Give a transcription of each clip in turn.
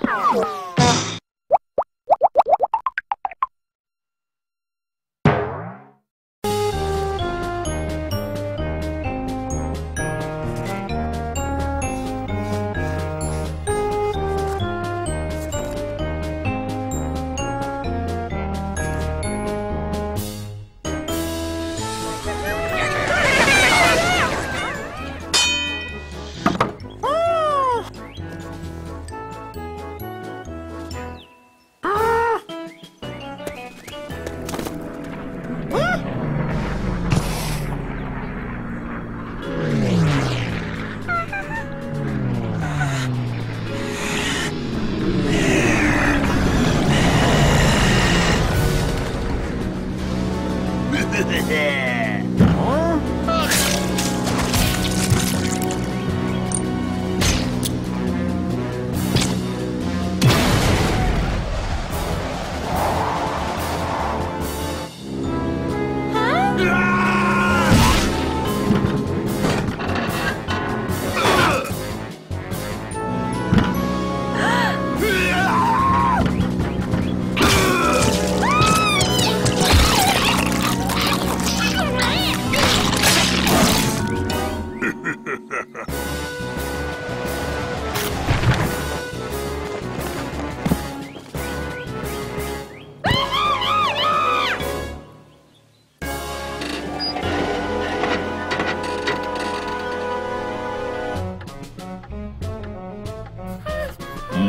Oh! で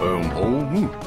嗯嗯。